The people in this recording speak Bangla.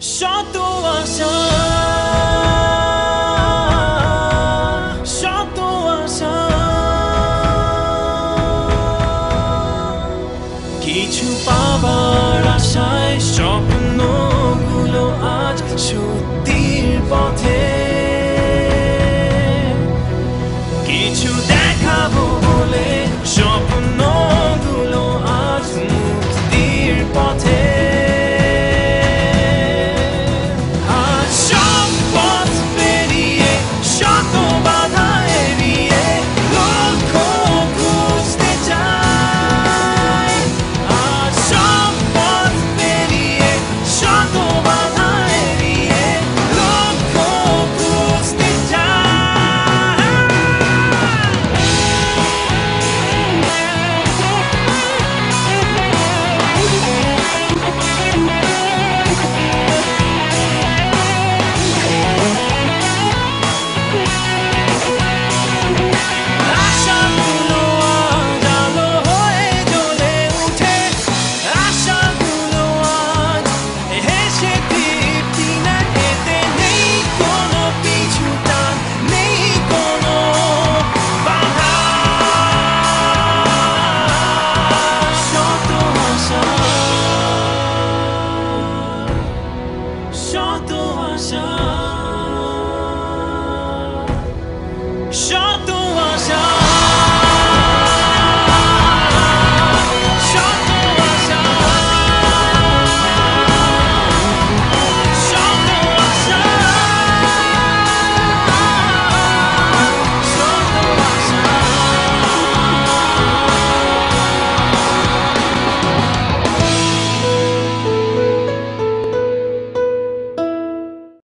শত আশা শত আশা কিছু পাবার আশায় স্বপ্নগুলো আজ সত্যির পথে। কিছু দেখাবো বলে স্বপ্নগুলো আজ মুক্তির পথে। Só tu.